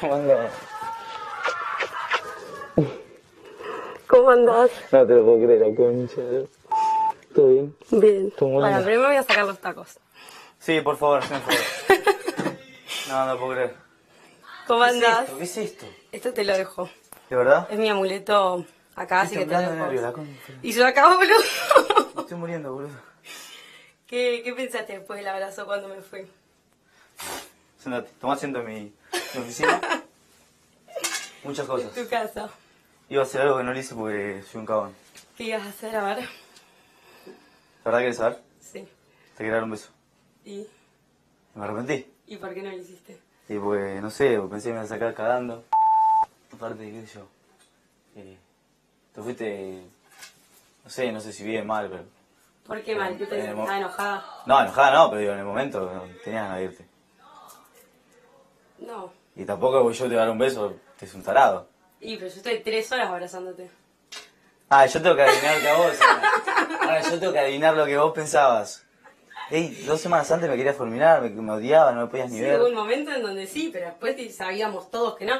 ¿Cómo andás? ¿Cómo andás? No te lo puedo creer, la concha. ¿Todo bien? Bien. ¿Todo muy Bueno, primero voy a sacar los tacos. Sí, por favor, por favor. No, no puedo creer. ¿Cómo ¿Qué es andás? esto? ¿Qué es esto? Esto te lo dejo. ¿De verdad? Es mi amuleto acá, así que te lo la dejo. concha. Y yo acá, boludo. Me estoy muriendo, boludo. ¿Qué, ¿Qué pensaste después del abrazo cuando me fui? Sentate, toma asiento en mi, mi oficina. Muchas cosas. Tu casa. Iba a hacer algo que no lo hice porque soy un cagón. ¿Qué ibas a hacer ahora? ¿La verdad querés saber? Sí. Te quería dar un beso. ¿Y? Me arrepentí. ¿Y por qué no lo hiciste? Y pues, no sé, pensé que me iba a sacar cagando. Aparte, qué sé yo. Eh, te fuiste, no sé, no sé si bien mal, pero... ¿Por qué mal? El mo- ¿Estaba enojada? No, enojada no, pero digo, en el momento no, tenías de irte. No. Y tampoco yo te voy a dar un beso, te es un tarado. Y, pero yo estoy tres horas abrazándote. Ah, yo tengo que adivinar que a vos. ah. Ahora yo tengo que adivinar lo que vos pensabas. Ey, dos semanas antes me querías fulminar, me, me odiaba, no me podías ni Sí, ver. hubo un momento en donde sí, pero después sabíamos todos que no.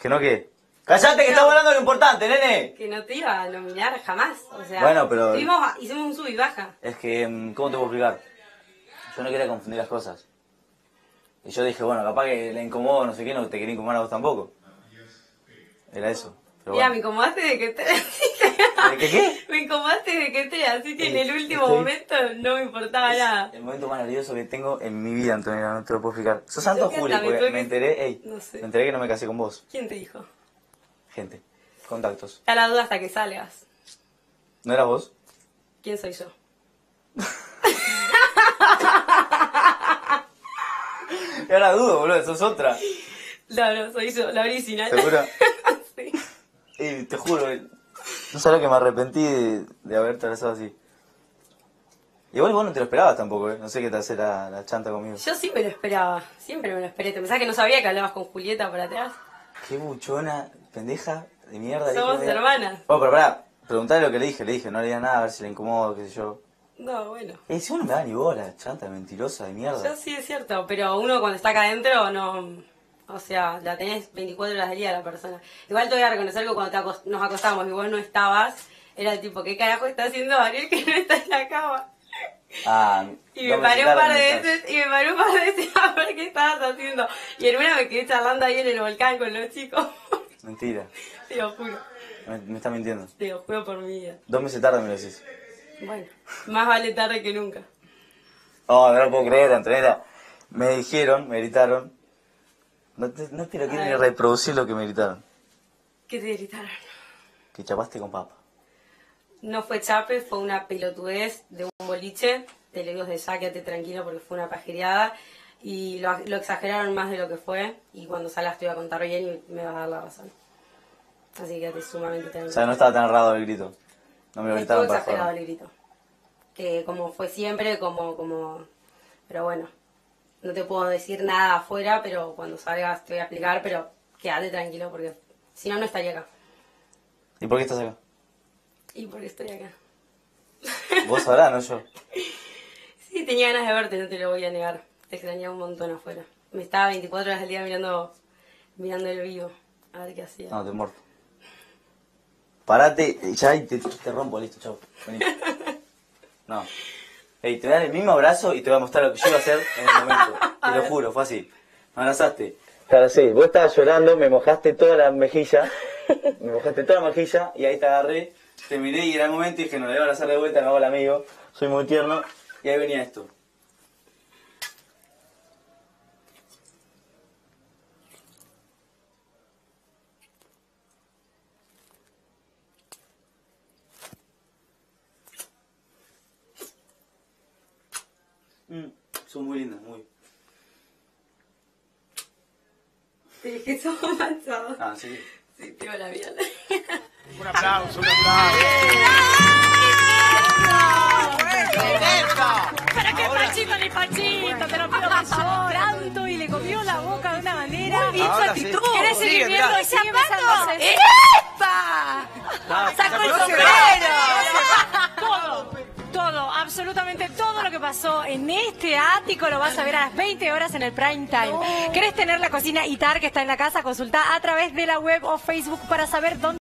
¿Que no qué? ¡Callate que estamos hablando de lo importante, nene! Que no te iba a nominar jamás. O sea, Bueno, pero- tuvimos- hicimos un sub y baja. Es que, mm, ¿cómo te puedo explicar? Yo no quería confundir las cosas. Y yo dije, bueno, capaz que le incomodo, no sé qué, no te quería incomodar a vos tampoco. Era eso. Pero Ya, bueno. me incomodaste de que te... ¿De qué qué? me incomodaste de que te, así que en el último estoy- momento no me importaba nada. El momento más nervioso que tengo en mi vida, Antonio, no te lo puedo explicar. Sos santo Creo que Juli, hasta me porque me enteré, ey, no sé. me enteré que no me casé con vos. ¿Quién te dijo? Gente, contactos. A la duda hasta que salgas. ¿No eras vos? ¿Quién soy yo? Y ahora dudo, boludo, sos otra. No, no, soy yo, la original. ¿Segura? sí. Y te juro, eh, no sabes que me arrepentí de, de haberte abrazado así. Igual vos no te lo esperabas tampoco, ¿eh? No sé qué te hace la, la chanta conmigo. Yo sí me lo esperaba, siempre me lo esperé. ¿Te pensás que no sabía que hablabas con Julieta por atrás? Qué buchona, pendeja, de mierda. Somos mira. hermanas. Bueno, pero pará, preguntale lo que le dije, le dije, no le digas nada, a ver si le incomodo, qué sé yo. No, bueno. Vos no me das ni bola, chanta, mentirosa de mierda. Yo sí es cierto, pero uno cuando está acá adentro no... O sea, la tenés 24 horas del día la persona. Igual te voy a reconocer que cuando te acos- nos acostamos y vos no estabas, era el tipo, ¿qué carajo está haciendo Ariel que no está en la cama? Ah, Y me paré un par de veces, y me paré un par de veces a ver qué estabas haciendo. Y en una me quedé charlando ahí en el volcán con los chicos. Mentira, te lo juro, me, me está mintiendo. te lo juro por mi vida. Dos meses tarde me lo decís. Bueno, más vale tarde que nunca. Oh, no lo puedo creer, Antonella. Me dijeron, me gritaron. No te, no quiero ni reproducir lo que me gritaron. ¿Qué te gritaron? Que chapaste con papa. No fue chape, fue una pelotudez de un boliche. Te lo digo desde ya, quédate tranquilo porque fue una pajereada. Y lo, lo exageraron más de lo que fue. Y cuando salgas te voy a contar bien y me vas a dar la razón. Así que quédate sumamente O tranquilo. sea, no estaba tan errado el grito. No me lo Estuvo gritaron para exagerado el grito. Que como fue siempre, como, como... Pero bueno, no te puedo decir nada afuera, pero cuando salgas te voy a explicar, pero quédate tranquilo porque si no, no estaría acá. ¿Y por qué estás acá? ¿Y por qué estoy acá? Vos sabrás, no yo. Sí, tenía ganas de verte, no te lo voy a negar. Te extrañaba un montón afuera. Me estaba 24 horas al día mirando, mirando el vivo. A ver qué hacía. No, te muerto. Parate, ya y te, te rompo, listo, chau. Vení. No. Ey, te voy a dar el mismo abrazo y te voy a mostrar lo que yo iba a hacer en el momento. Te lo juro, fue así. Me abrazaste. Claro, sí, vos estabas llorando, me mojaste toda la mejilla, me mojaste toda la mejilla y ahí te agarré, te miré y era el momento y dije, no, le voy a abrazar de vuelta, me hago el amigo, soy muy tierno y ahí venía esto. Mm, son muy lindas, muy. Te dije, somos manchados. Ah, sí. Sí, te la vida. Un aplauso, un aplauso. Para que Pachito ni Pachito, te lo pido que llorando y le comió la boca de una manera. bien, sí. actitud. ¿Querés seguir viendo sigue besándose? ¡Epa! ¡Sacó el sombrero! Todo, lo que pasó en este ático, lo vas a ver a las 20 horas en el prime time. ¿Querés tener la cocina ITAR que está en la casa? Consulta a través de la web o Facebook para saber dónde